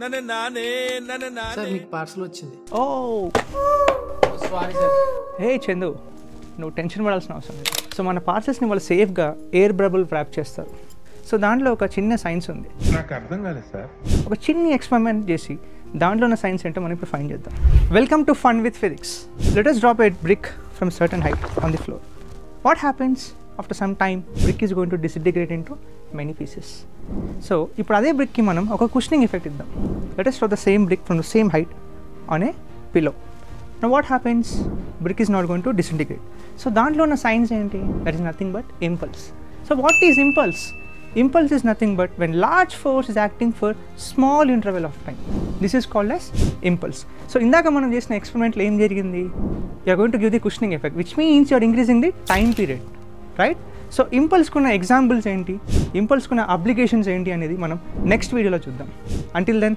నన్ను నానే నన్ను సార్ నానే మీకు పార్సల్ వచ్చింది. ఓ. Sorry sir hey Chandu. నువ్వు టెన్షన్ పడాల్సిన అవసరం లేదు. సో మన పార్సెల్స్ని వాళ్ళు సేఫ్గా ఎయిర్ బ్రబుల్ ర్యాప్ చేస్తారు. సో దాంట్లో ఒక చిన్న సైన్స్ ఉంది. నాకు అర్థం కాలేదు సార్. ఒక చిన్న ఎక్స్పెరిమెంట్ చేసి దాంట్లో ఉన్న సైన్స్ ఏంటో మనం ఇప్పుడు ఫైండ్ చేద్దాం. Welcome to fun with physics let us drop a brick from certain height on the floor what happens after some time brick is going to disintegrate into many pieces so ఇప్పుడు అదే బ్రిక్కి మనం ఒక cushioning effect ఇద్దాం. Let us drop the same brick from the same height on a pillow నా what happens brick is not going to disintegrate so దాంట్లో ఉన్న science ఏంటి? That is nothing but impulse so what is impulse impulse is nothing but when large force is acting for small interval of time this is called as impulse so ఇందాక మనం చేసిన ఎక్స్పెరిమెంట్లో ఏం జరిగింది? You're going to give the cushioning effect which means you're increasing the time period right so ఇంపల్స్కున్న examples ఏంటి? ఇంపల్స్కున్న applications ఏంటి అనేది మనం నెక్స్ట్ వీడియోలో చూద్దాం. Until then